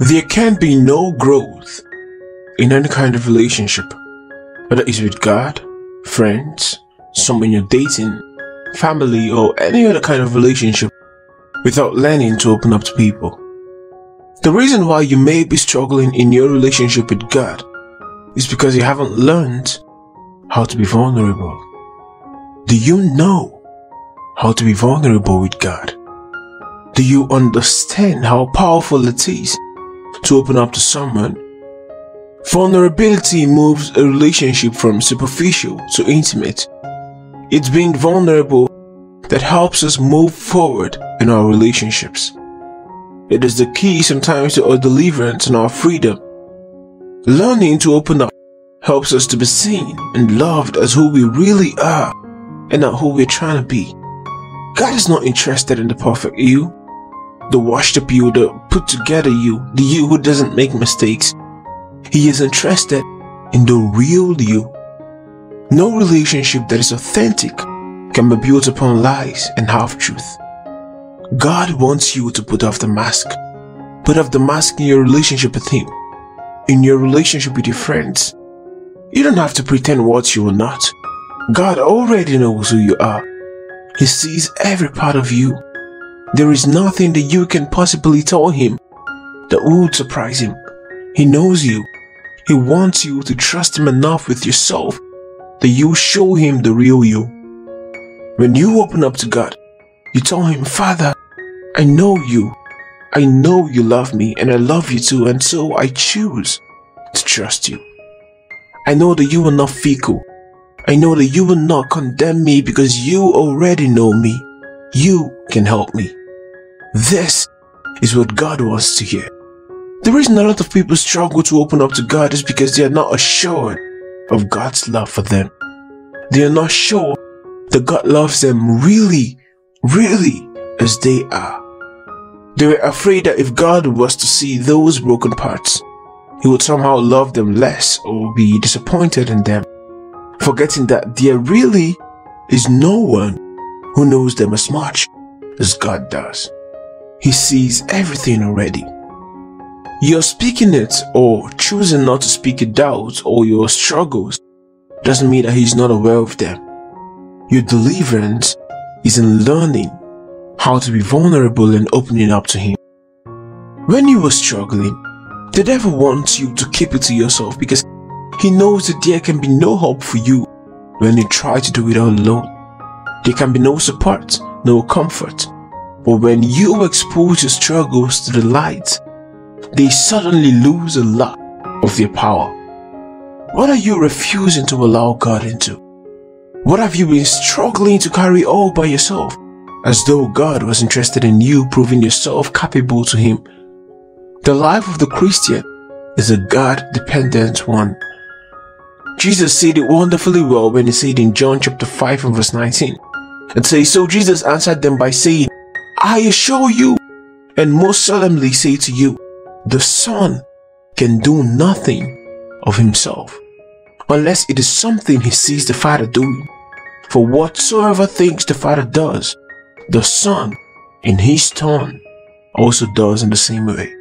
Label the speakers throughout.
Speaker 1: There can be no growth in any kind of relationship, whether it's with God, friends, someone you're dating, family, or any other kind of relationship, without learning to open up to people. The reason why you may be struggling in your relationship with God is because you haven't learned how to be vulnerable. Do you know how to be vulnerable with God? Do you understand how powerful it is to open up to someone? Vulnerability moves a relationship from superficial to intimate. It's being vulnerable that helps us move forward in our relationships. It is the key sometimes to our deliverance and our freedom. Learning to open up helps us to be seen and loved as who we really are and not who we're trying to be. God is not interested in the perfect you, the washed up you, the put together you, the you who doesn't make mistakes. He is interested in the real you. No relationship that is authentic can be built upon lies and half truth. God wants you to put off the mask. Put off the mask in your relationship with Him, in your relationship with your friends. You don't have to pretend what you are not. God already knows who you are. He sees every part of you. There is nothing that you can possibly tell Him that would surprise Him. He knows you. He wants you to trust Him enough with yourself that you show Him the real you. When you open up to God, you tell Him, Father, I know you. I know you love me and I love you too and so I choose to trust you. I know that you are not fickle. I know that you will not condemn me because you already know me. You can help me. This is what God wants to hear. The reason a lot of people struggle to open up to God is because they are not assured of God's love for them. They are not sure that God loves them really, really as they are. They were afraid that if God was to see those broken parts, He would somehow love them less or be disappointed in them, forgetting that there really is no one who knows them as much as God does. He sees everything already. Your speaking it or choosing not to speak it out or your struggles doesn't mean that He's not aware of them. Your deliverance is in learning how to be vulnerable and opening up to Him. When you were struggling, the devil wants you to keep it to yourself because he knows that there can be no hope for you when you try to do it all alone. There can be no support, no comfort. But when you expose your struggles to the light, they suddenly lose a lot of their power. What are you refusing to allow God into? What have you been struggling to carry all by yourself? as though God was interested in you proving yourself capable to Him. The life of the Christian is a God-dependent one. Jesus said it wonderfully well when he said in John chapter 5 and verse 19. It says, So Jesus answered them by saying, I assure you, and most solemnly say to you, the Son can do nothing of himself, unless it is something he sees the Father doing. For whatsoever things the Father does, the Son, in his turn, also does in the same way.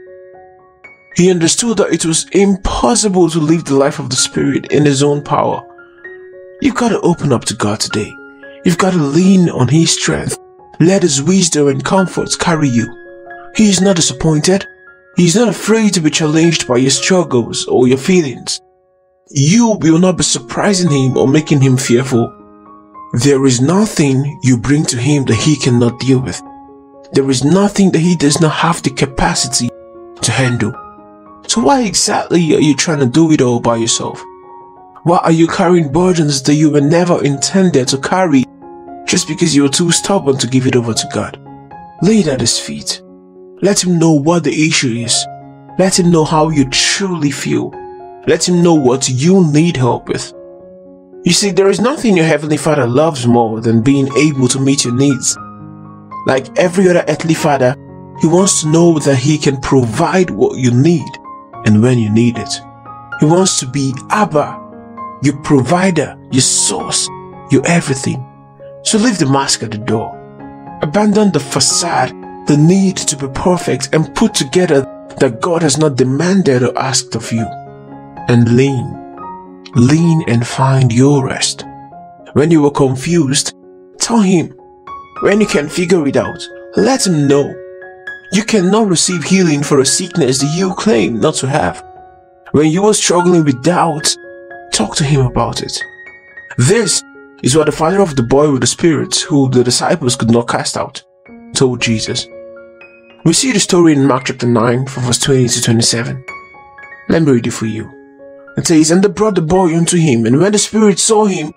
Speaker 1: He understood that it was impossible to live the life of the Spirit in his own power. You've got to open up to God today. You've got to lean on his strength. Let his wisdom and comforts carry you. He is not disappointed. He is not afraid to be challenged by your struggles or your feelings. You will not be surprising him or making him fearful. There is nothing you bring to him that he cannot deal with. There is nothing that he does not have the capacity to handle. So why exactly are you trying to do it all by yourself? Why are you carrying burdens that you were never intended to carry just because you were too stubborn to give it over to God? Lay it at his feet. Let him know what the issue is. Let him know how you truly feel. Let him know what you need help with. You see, there is nothing your Heavenly Father loves more than being able to meet your needs. Like every other earthly father, He wants to know that He can provide what you need and when you need it. He wants to be Abba, your provider, your source, your everything. So leave the mask at the door. Abandon the facade, the need to be perfect and put together that God has not demanded or asked of you. And lean, lean and find your rest. When you are confused, tell Him. When you can figure it out, let Him know. You cannot receive healing for a sickness that you claim not to have. When you are struggling with doubt, talk to Him about it. This is what the father of the boy with the spirits, who the disciples could not cast out, told Jesus. We see the story in Mark chapter 9 from verse 20 to 27. Let me read it for you. It says, And they brought the boy unto him, and when the spirit saw him,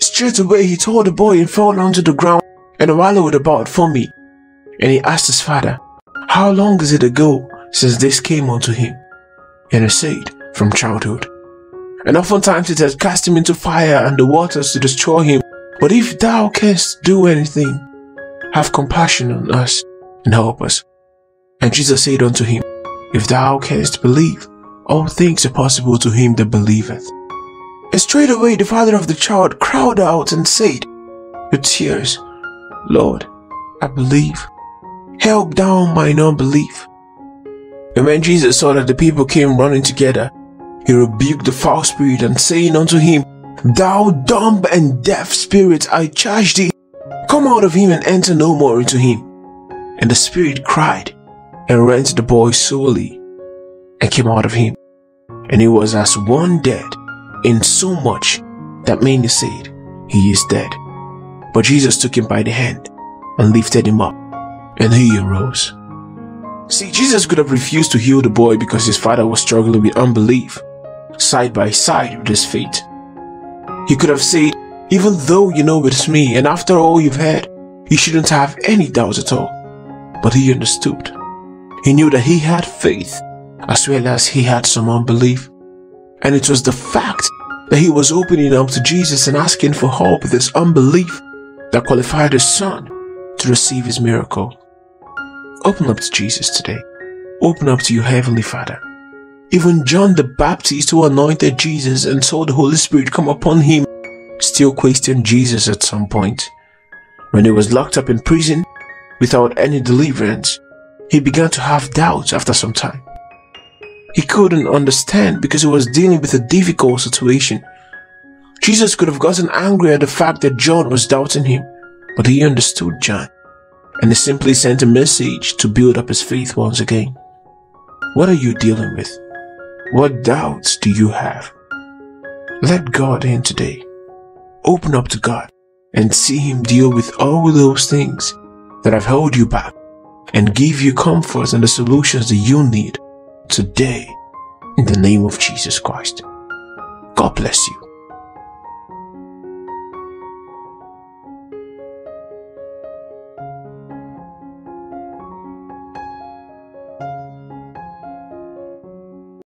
Speaker 1: straightway he tore the boy and fell onto the ground and wallowed about for me. And he asked his father, How long is it ago since this came unto him? And he said, From childhood. And oftentimes it has cast him into fire and the waters to destroy him. But if thou canst do anything, have compassion on us and help us. And Jesus said unto him, If thou canst believe, all things are possible to him that believeth. And straightway the father of the child cried out and said, with tears, Lord, I believe. Help down mine unbelief. And when Jesus saw that the people came running together, he rebuked the foul spirit and saying unto him, Thou dumb and deaf spirit, I charge thee, come out of him and enter no more into him. And the spirit cried and rent the boy sorely and came out of him. And he was as one dead, in so much that many said, He is dead. But Jesus took him by the hand and lifted him up, and he arose. See, Jesus could have refused to heal the boy because his father was struggling with unbelief side by side with his fate. He could have said, even though you know it's me and after all you've heard, you shouldn't have any doubts at all. But he understood. He knew that he had faith as well as he had some unbelief. And it was the fact that he was opening up to Jesus and asking for help with his unbelief that qualified his son to receive his miracle. Open up to Jesus today. Open up to your Heavenly Father. Even John the Baptist who anointed Jesus and saw the Holy Spirit come upon him still questioned Jesus at some point. When he was locked up in prison without any deliverance, he began to have doubts after some time. He couldn't understand because he was dealing with a difficult situation. Jesus could have gotten angry at the fact that John was doubting him, but he understood John and he simply sent a message to build up his faith once again. What are you dealing with? What doubts do you have? Let God in today. Open up to God and see Him deal with all those things that have held you back and give you comfort and the solutions that you need today in the name of Jesus Christ. God bless you.